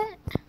it?